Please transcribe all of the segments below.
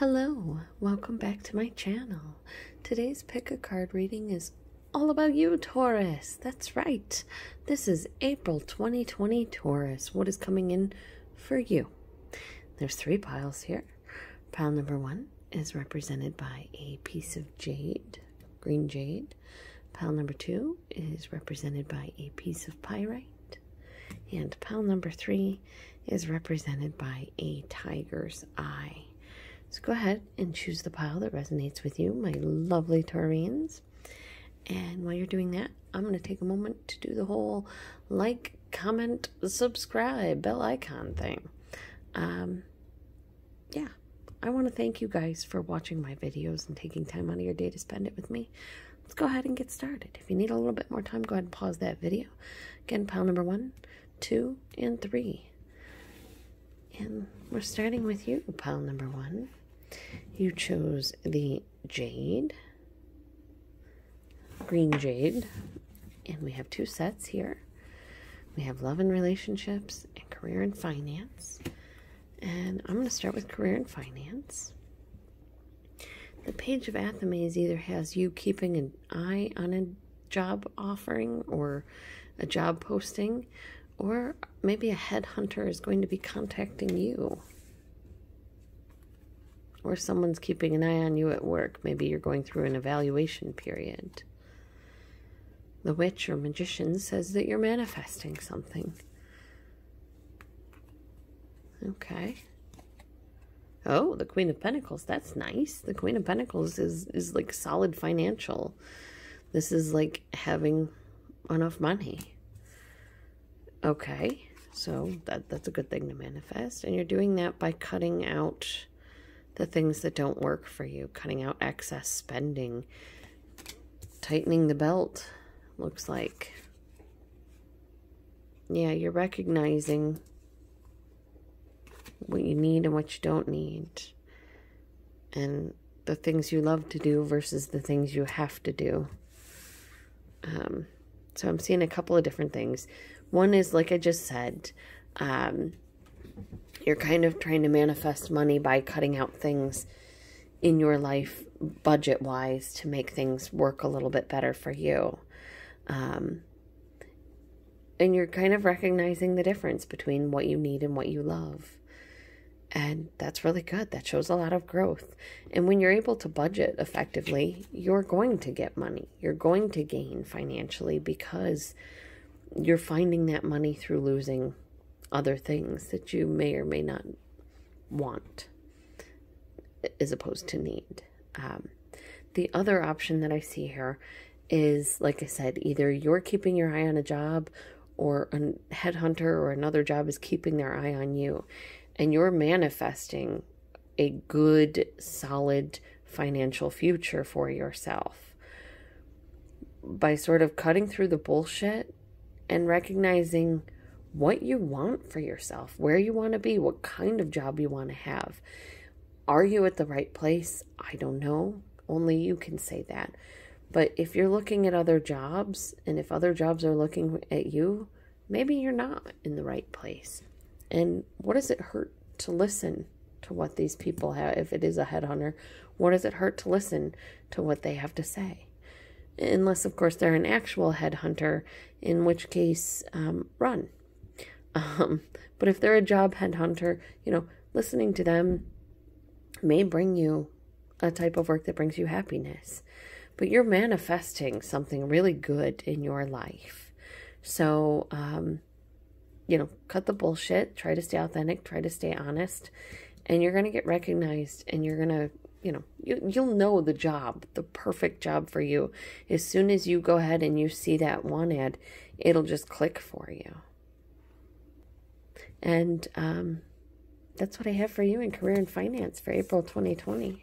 Hello, welcome back to my channel. Today's pick a card reading is all about you, Taurus. That's right. This is April 2020 Taurus. What is coming in for you? There's three piles here. Pile number one is represented by a piece of jade, green jade. Pile number two is represented by a piece of pyrite. And pile number three is represented by a tiger's eye. So go ahead and choose the pile that resonates with you, my lovely Taureans. And while you're doing that, I'm going to take a moment to do the whole like, comment, subscribe, bell icon thing. Um, yeah, I want to thank you guys for watching my videos and taking time out of your day to spend it with me. Let's go ahead and get started. If you need a little bit more time, go ahead and pause that video. Again, pile number one, two, and three. And we're starting with you, pile number one. You chose the jade, green jade, and we have two sets here. We have love and relationships and career and finance. And I'm going to start with career and finance. The page of Athames either has you keeping an eye on a job offering or a job posting, or maybe a headhunter is going to be contacting you or someone's keeping an eye on you at work. Maybe you're going through an evaluation period. The witch or magician says that you're manifesting something. Okay. Oh, the Queen of Pentacles. That's nice. The Queen of Pentacles is, is like solid financial. This is like having enough money. Okay. So that that's a good thing to manifest. And you're doing that by cutting out the things that don't work for you, cutting out excess spending, tightening the belt, looks like. Yeah, you're recognizing what you need and what you don't need, and the things you love to do versus the things you have to do. Um, so I'm seeing a couple of different things. One is, like I just said, um, you're kind of trying to manifest money by cutting out things in your life budget wise to make things work a little bit better for you. Um, and you're kind of recognizing the difference between what you need and what you love. And that's really good. That shows a lot of growth. And when you're able to budget effectively, you're going to get money. You're going to gain financially because you're finding that money through losing other things that you may or may not want as opposed to need. Um, the other option that I see here is, like I said, either you're keeping your eye on a job or a headhunter or another job is keeping their eye on you and you're manifesting a good, solid financial future for yourself by sort of cutting through the bullshit and recognizing what you want for yourself, where you want to be, what kind of job you want to have. Are you at the right place? I don't know. Only you can say that. But if you're looking at other jobs and if other jobs are looking at you, maybe you're not in the right place. And what does it hurt to listen to what these people have? If it is a headhunter, what does it hurt to listen to what they have to say? Unless, of course, they're an actual headhunter, in which case, um, run um, but if they're a job headhunter, you know, listening to them may bring you a type of work that brings you happiness. But you're manifesting something really good in your life. So, um, you know, cut the bullshit, try to stay authentic, try to stay honest, and you're going to get recognized and you're going to, you know, you, you'll know the job, the perfect job for you. As soon as you go ahead and you see that one ad, it'll just click for you. And um, that's what I have for you in career and finance for April 2020.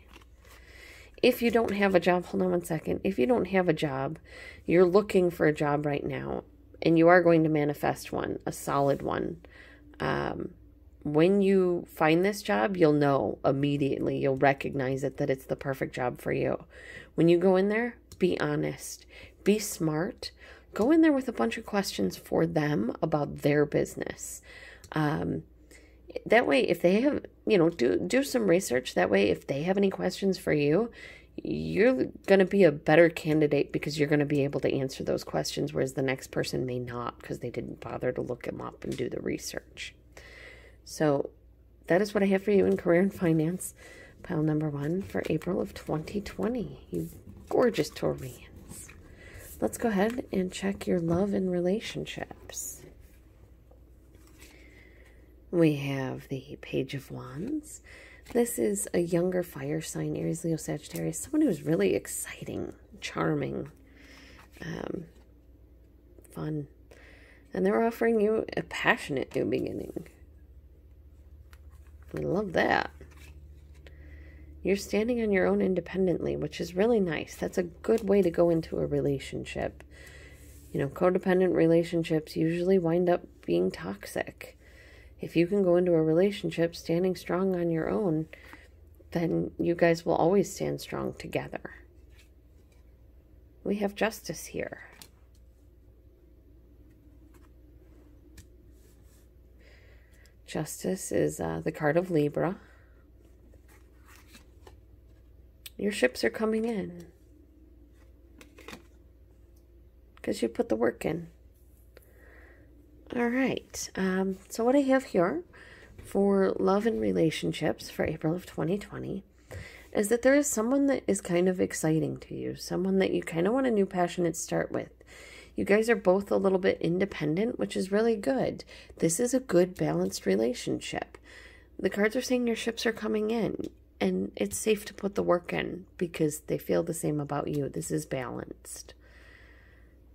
If you don't have a job, hold on one second. If you don't have a job, you're looking for a job right now, and you are going to manifest one, a solid one. Um, when you find this job, you'll know immediately. You'll recognize it that it's the perfect job for you. When you go in there, be honest, be smart. Go in there with a bunch of questions for them about their business. Um, that way if they have you know do do some research. That way if they have any questions for you you're going to be a better candidate because you're going to be able to answer those questions whereas the next person may not because they didn't bother to look them up and do the research. So that is what i have for you in career and finance. Pile number one for april of 2020 you gorgeous taureans let's go ahead and check your love and relationships we have the Page of Wands. This is a younger fire sign, Aries, Leo, Sagittarius. Someone who's really exciting, charming, um, fun. And they're offering you a passionate new beginning. I love that. You're standing on your own independently, which is really nice. That's a good way to go into a relationship. You know, codependent relationships usually wind up being toxic if you can go into a relationship standing strong on your own, then you guys will always stand strong together. We have justice here. Justice is uh, the card of Libra. Your ships are coming in because you put the work in. All right. Um, so, what I have here for love and relationships for April of 2020 is that there is someone that is kind of exciting to you, someone that you kind of want a new passionate start with. You guys are both a little bit independent, which is really good. This is a good, balanced relationship. The cards are saying your ships are coming in, and it's safe to put the work in because they feel the same about you. This is balanced.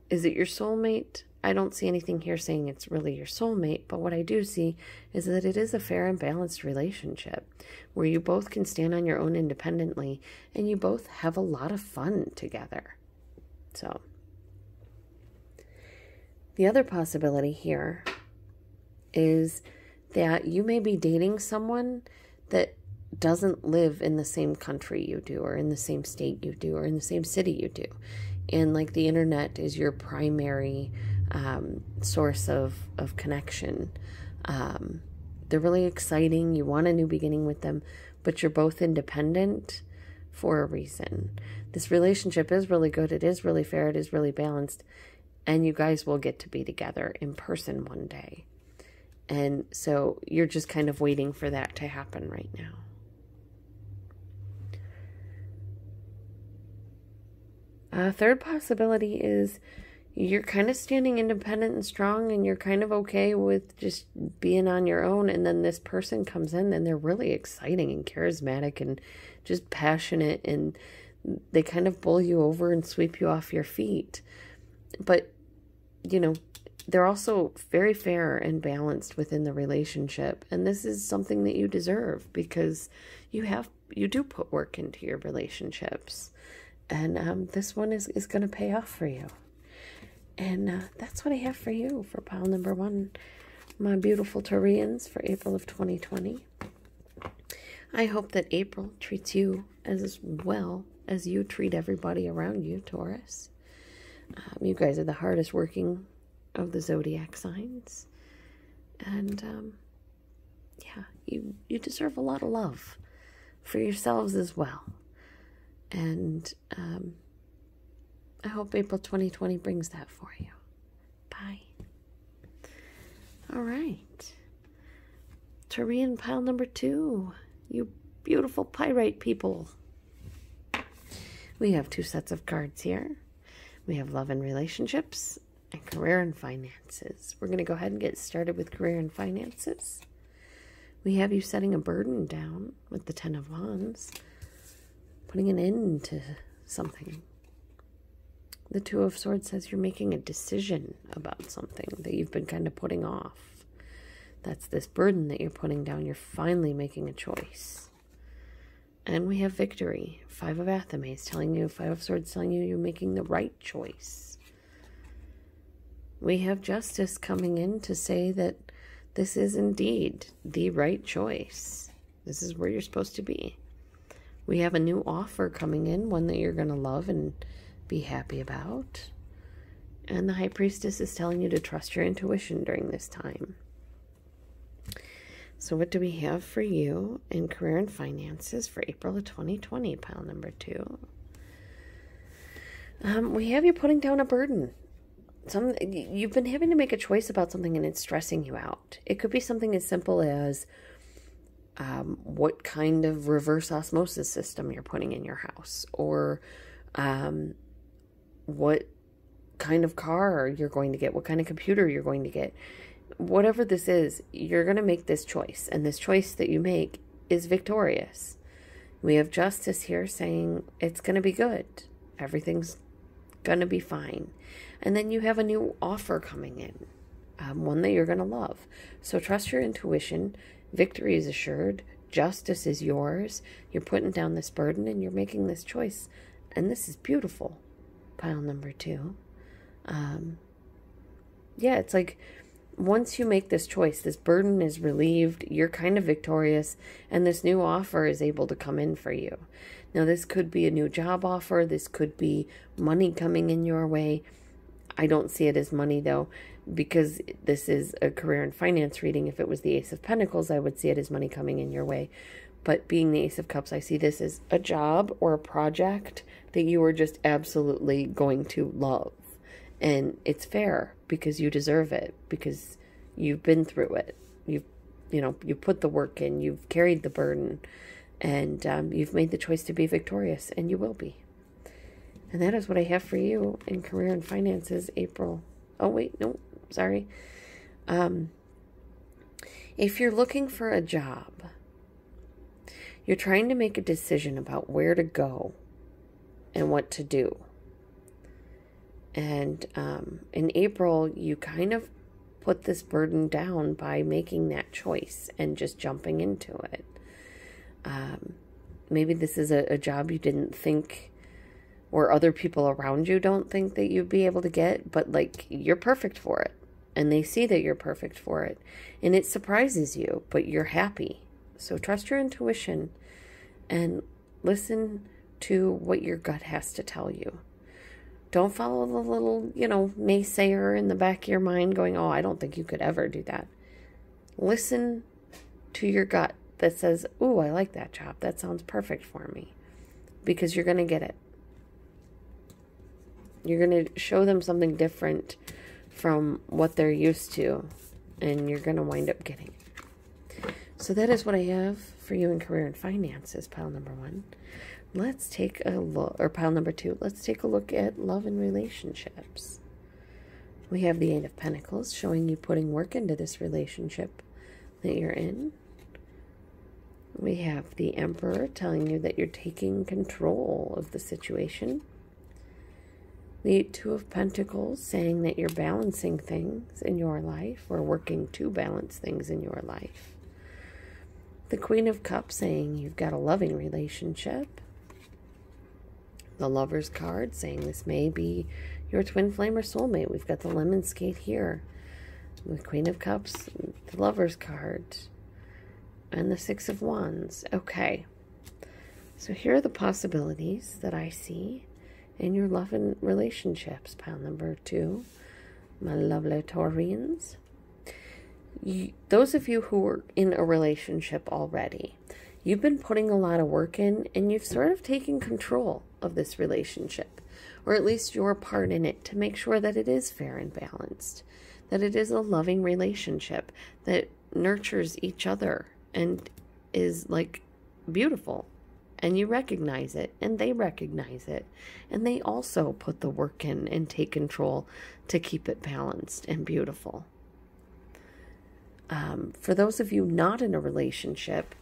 Is it your soulmate? I don't see anything here saying it's really your soulmate, but what I do see is that it is a fair and balanced relationship where you both can stand on your own independently and you both have a lot of fun together. So, the other possibility here is that you may be dating someone that doesn't live in the same country you do, or in the same state you do, or in the same city you do. And like the internet is your primary um, source of, of connection. Um, they're really exciting. You want a new beginning with them, but you're both independent for a reason. This relationship is really good. It is really fair. It is really balanced. And you guys will get to be together in person one day. And so you're just kind of waiting for that to happen right now. A third possibility is you're kind of standing independent and strong and you're kind of okay with just being on your own. And then this person comes in and they're really exciting and charismatic and just passionate and they kind of bowl you over and sweep you off your feet. But you know they're also very fair and balanced within the relationship. And this is something that you deserve because you have you do put work into your relationships. And um, this one is, is going to pay off for you and uh, that's what I have for you for pile number one, my beautiful Taureans for April of 2020. I hope that April treats you as well as you treat everybody around you, Taurus. Um, you guys are the hardest working of the zodiac signs. And um, yeah, you, you deserve a lot of love for yourselves as well. And um, I hope April 2020 brings that for you. Bye. All right. Taurean pile number two. You beautiful pyrite people. We have two sets of cards here. We have love and relationships and career and finances. We're going to go ahead and get started with career and finances. We have you setting a burden down with the Ten of Wands, putting an end to something the Two of Swords says you're making a decision about something that you've been kind of putting off. That's this burden that you're putting down. You're finally making a choice. And we have victory. Five of Athames telling you, Five of Swords telling you you're making the right choice. We have justice coming in to say that this is indeed the right choice. This is where you're supposed to be. We have a new offer coming in, one that you're going to love and be happy about. And the High Priestess is telling you to trust your intuition during this time. So, what do we have for you in career and finances for April of 2020? Pile number two. Um, we have you putting down a burden. Some you've been having to make a choice about something and it's stressing you out. It could be something as simple as um, what kind of reverse osmosis system you're putting in your house, or um, what kind of car you're going to get, what kind of computer you're going to get whatever this is, you're going to make this choice. And this choice that you make is victorious. We have justice here saying it's going to be good. Everything's going to be fine. And then you have a new offer coming in, um, one that you're going to love. So trust your intuition. Victory is assured. Justice is yours. You're putting down this burden and you're making this choice. And this is beautiful. Pile number two. Um, yeah, it's like once you make this choice, this burden is relieved, you're kind of victorious, and this new offer is able to come in for you. Now, this could be a new job offer, this could be money coming in your way. I don't see it as money though, because this is a career and finance reading. If it was the Ace of Pentacles, I would see it as money coming in your way. But being the Ace of Cups, I see this as a job or a project that you are just absolutely going to love. And it's fair because you deserve it, because you've been through it. You've, you know, you put the work in, you've carried the burden, and um, you've made the choice to be victorious, and you will be. And that is what I have for you in career and finances, April. Oh, wait, no, sorry. Um, if you're looking for a job, you're trying to make a decision about where to go and what to do. And um, in April, you kind of put this burden down by making that choice and just jumping into it. Um, maybe this is a, a job you didn't think or other people around you don't think that you'd be able to get, but like you're perfect for it. And they see that you're perfect for it. And it surprises you, but you're happy. So trust your intuition and listen to what your gut has to tell you. Don't follow the little, you know, naysayer in the back of your mind going, oh, I don't think you could ever do that. Listen to your gut that says, ooh, I like that job. That sounds perfect for me. Because you're going to get it. You're going to show them something different from what they're used to. And you're going to wind up getting it. So that is what I have for you in career and finances, pile number one let's take a look, or pile number two, let's take a look at love and relationships. We have the Eight of Pentacles showing you putting work into this relationship that you're in. We have the Emperor telling you that you're taking control of the situation. The Two of Pentacles saying that you're balancing things in your life or working to balance things in your life. The Queen of Cups saying you've got a loving relationship the Lover's card saying this may be your twin flame or soulmate. We've got the Lemniscate here. The Queen of Cups, the Lover's card, and the Six of Wands. Okay. So here are the possibilities that I see in your love and relationships. Pile number two, my lovely Taureans. You, those of you who are in a relationship already, you've been putting a lot of work in and you've sort of taken control of this relationship, or at least your part in it, to make sure that it is fair and balanced, that it is a loving relationship that nurtures each other and is like beautiful. And you recognize it, and they recognize it, and they also put the work in and take control to keep it balanced and beautiful. Um, for those of you not in a relationship,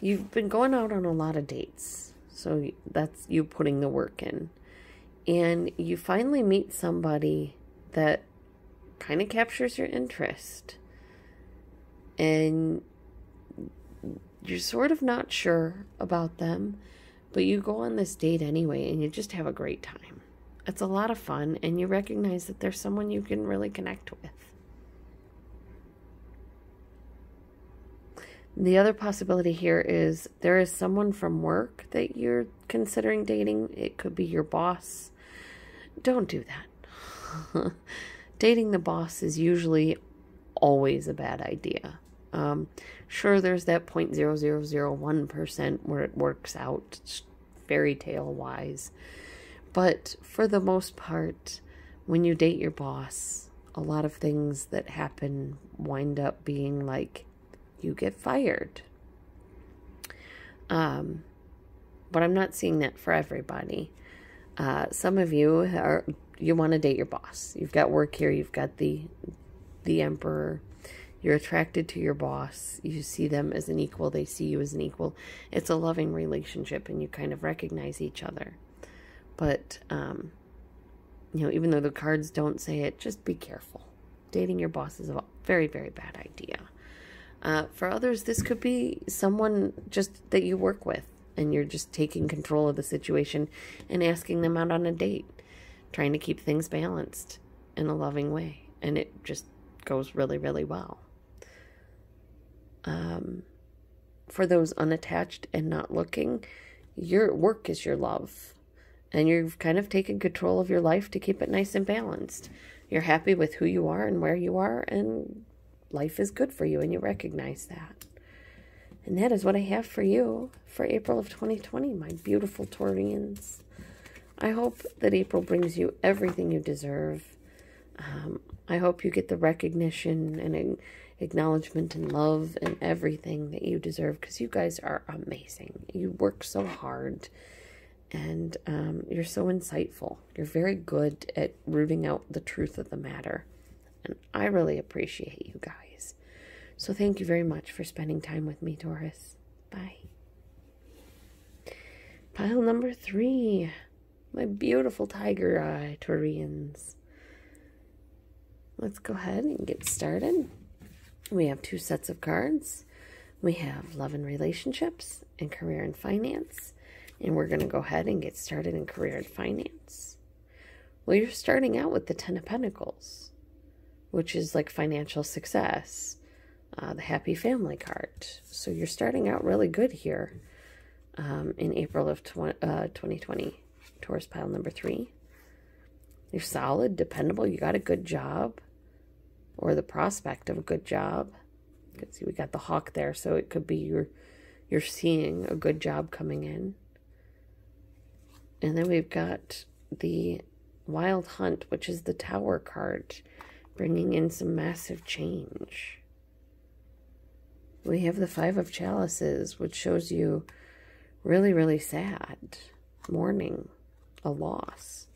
you've been going out on a lot of dates so that's you putting the work in. And you finally meet somebody that kind of captures your interest. And you're sort of not sure about them, but you go on this date anyway and you just have a great time. It's a lot of fun, and you recognize that there's someone you can really connect with. The other possibility here is there is someone from work that you're considering dating. It could be your boss. Don't do that. dating the boss is usually always a bad idea. Um, Sure, there's that 0.0001% where it works out fairy tale wise. But for the most part, when you date your boss, a lot of things that happen wind up being like you get fired. Um, but I'm not seeing that for everybody. Uh, some of you are you want to date your boss. You've got work here. You've got the the emperor. You're attracted to your boss. You see them as an equal. They see you as an equal. It's a loving relationship, and you kind of recognize each other. But um, you know, even though the cards don't say it, just be careful. Dating your boss is a very, very bad idea. Uh, for others, this could be someone just that you work with, and you're just taking control of the situation and asking them out on a date, trying to keep things balanced in a loving way, and it just goes really, really well. Um, for those unattached and not looking, your work is your love and you've kind of taken control of your life to keep it nice and balanced. You're happy with who you are and where you are, and life is good for you, and you recognize that. And that is what I have for you for April of 2020, my beautiful Taureans. I hope that April brings you everything you deserve. Um, I hope you get the recognition and acknowledgement and love and everything that you deserve because you guys are amazing. You work so hard and um, you're so insightful. You're very good at rooting out the truth of the matter. And I really appreciate you guys. So thank you very much for spending time with me, Taurus. Bye. Pile number three. My beautiful tiger eye, Taureans. Let's go ahead and get started. We have two sets of cards. We have love and relationships and career and finance. And we're going to go ahead and get started in career and finance. Well, you're starting out with the Ten of Pentacles, which is like financial success, uh, the Happy Family card. So you're starting out really good here um, in April of uh, 2020. Taurus pile number three. You're solid, dependable. You got a good job or the prospect of a good job. You can see we got the hawk there, so it could be you're, you're seeing a good job coming in. And then we've got the Wild Hunt, which is the Tower card, bringing in some massive change. We have the Five of Chalices, which shows you really, really sad, mourning, a loss.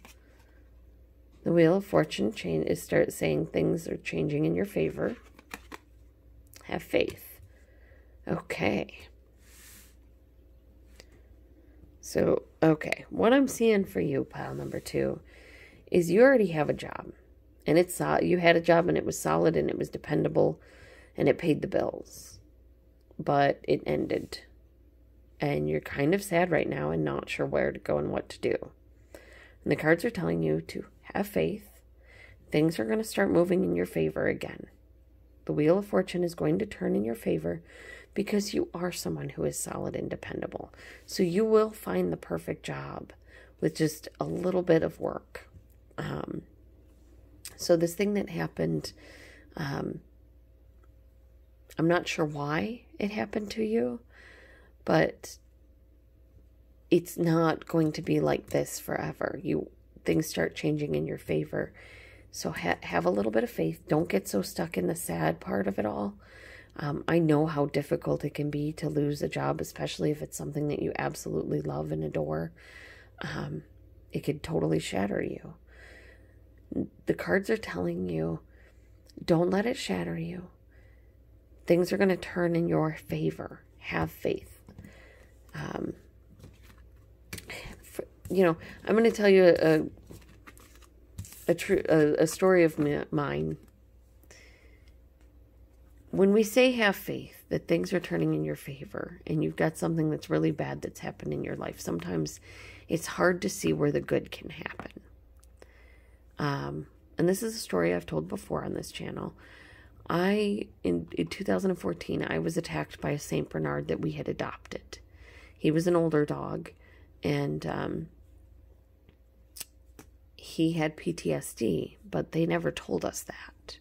The Wheel of Fortune chain is start saying things are changing in your favor. Have faith. Okay. So, okay, what I'm seeing for you, pile number two, is you already have a job. And it's you had a job and it was solid and it was dependable and it paid the bills. But it ended. And you're kind of sad right now and not sure where to go and what to do. And the cards are telling you to have faith. Things are going to start moving in your favor again. The Wheel of Fortune is going to turn in your favor because you are someone who is solid and dependable. So you will find the perfect job with just a little bit of work. Um, so this thing that happened, um, I'm not sure why it happened to you, but it's not going to be like this forever. You things start changing in your favor. So ha have a little bit of faith. Don't get so stuck in the sad part of it all. Um, I know how difficult it can be to lose a job, especially if it's something that you absolutely love and adore. Um, it could totally shatter you. The cards are telling you don't let it shatter you. Things are going to turn in your favor. Have faith. Um, for, you know, I'm going to tell you a a, true a, a story of mine when we say have faith that things are turning in your favor and you've got something that's really bad that's happened in your life, sometimes it's hard to see where the good can happen. Um, and this is a story I've told before on this channel. I, in, in 2014, I was attacked by a St. Bernard that we had adopted. He was an older dog and um, he had PTSD, but they never told us that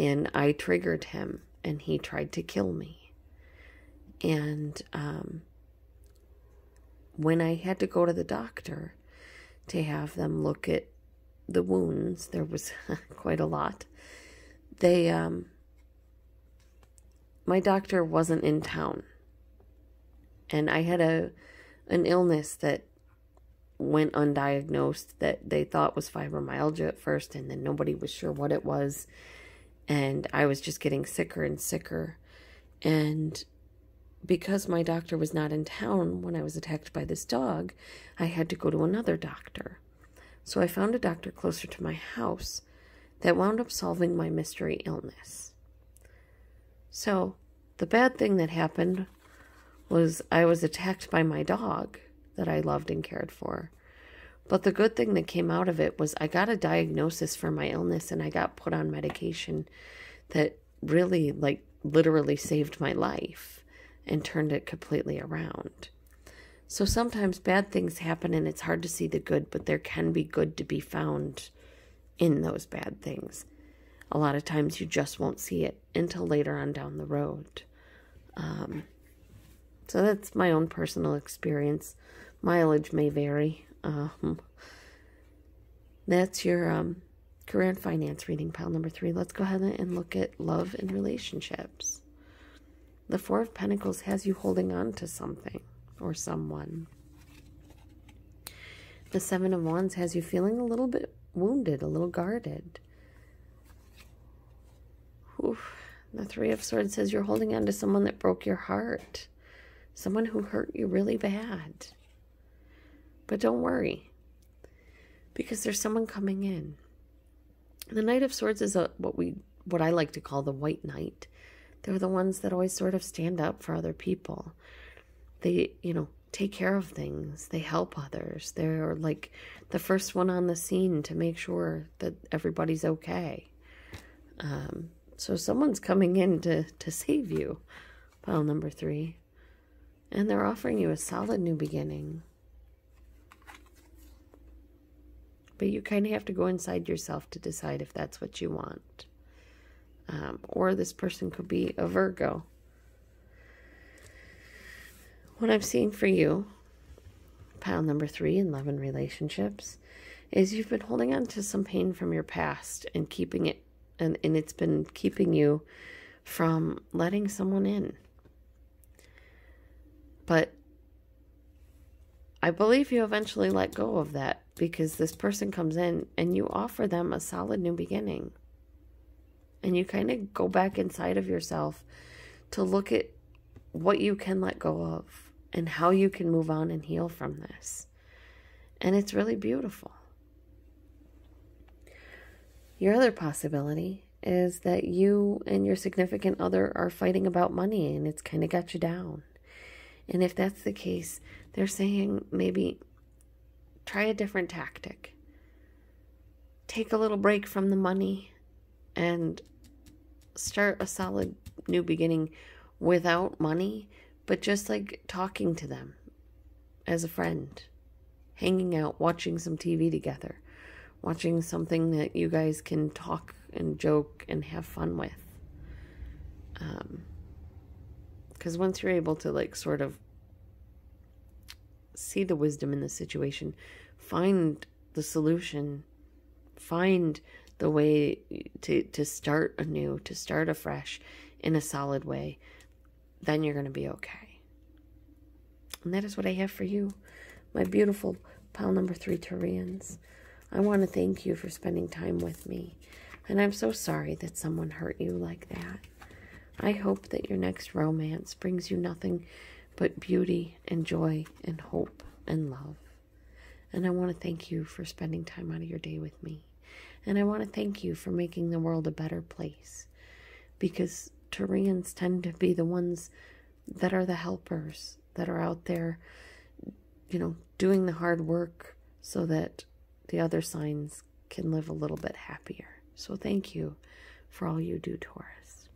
and I triggered him and he tried to kill me. And um, when I had to go to the doctor to have them look at the wounds, there was quite a lot. They, um, my doctor wasn't in town. And I had a, an illness that went undiagnosed that they thought was fibromyalgia at first, and then nobody was sure what it was. And I was just getting sicker and sicker. And because my doctor was not in town when I was attacked by this dog, I had to go to another doctor. So I found a doctor closer to my house that wound up solving my mystery illness. So the bad thing that happened was I was attacked by my dog that I loved and cared for. But the good thing that came out of it was I got a diagnosis for my illness and I got put on medication that really, like, literally saved my life and turned it completely around. So sometimes bad things happen and it's hard to see the good, but there can be good to be found in those bad things. A lot of times you just won't see it until later on down the road. Um, so that's my own personal experience. Mileage may vary. Um, that's your um, career and finance reading, pile number three. Let's go ahead and look at love and relationships. The Four of Pentacles has you holding on to something or someone. The Seven of Wands has you feeling a little bit wounded, a little guarded. Oof. The Three of Swords says you're holding on to someone that broke your heart, someone who hurt you really bad. But don't worry, because there's someone coming in. The Knight of Swords is a what we what I like to call the White Knight. They're the ones that always sort of stand up for other people. They, you know, take care of things. They help others. They're like the first one on the scene to make sure that everybody's okay. Um, so someone's coming in to, to save you, pile number three. And they're offering you a solid new beginning. But you kind of have to go inside yourself to decide if that's what you want. Um, or this person could be a Virgo. What I'm seeing for you, pile number three in love and relationships, is you've been holding on to some pain from your past and keeping it, and, and it's been keeping you from letting someone in. But I believe you eventually let go of that because this person comes in and you offer them a solid new beginning. And you kind of go back inside of yourself to look at what you can let go of and how you can move on and heal from this. And it's really beautiful. Your other possibility is that you and your significant other are fighting about money and it's kind of got you down. And if that's the case, they're saying maybe try a different tactic. Take a little break from the money and start a solid new beginning without money, but just like talking to them as a friend, hanging out, watching some TV together, watching something that you guys can talk and joke and have fun with. Um, because once you're able to like sort of see the wisdom in the situation, find the solution, find the way to to start anew, to start afresh in a solid way, then you're going to be okay. And that is what I have for you, my beautiful pile number three Taureans. I want to thank you for spending time with me. And I'm so sorry that someone hurt you like that. I hope that your next romance brings you nothing but beauty and joy and hope and love. And I want to thank you for spending time out of your day with me. And I want to thank you for making the world a better place because Taureans tend to be the ones that are the helpers that are out there, you know, doing the hard work so that the other signs can live a little bit happier. So thank you for all you do, Taurus.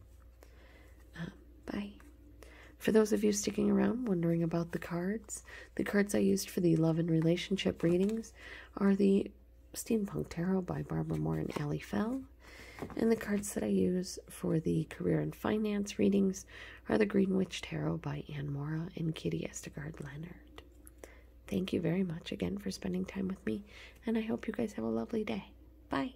Um, bye. For those of you sticking around wondering about the cards, the cards I used for the love and relationship readings are the Steampunk Tarot by Barbara Moore and Aly Fell, And the cards that I use for the career and finance readings are the Green Witch Tarot by Ann Moura and Kiri Østergaard Leonard. Thank you very much again for spending time with me, and I hope you guys have a lovely day. Bye.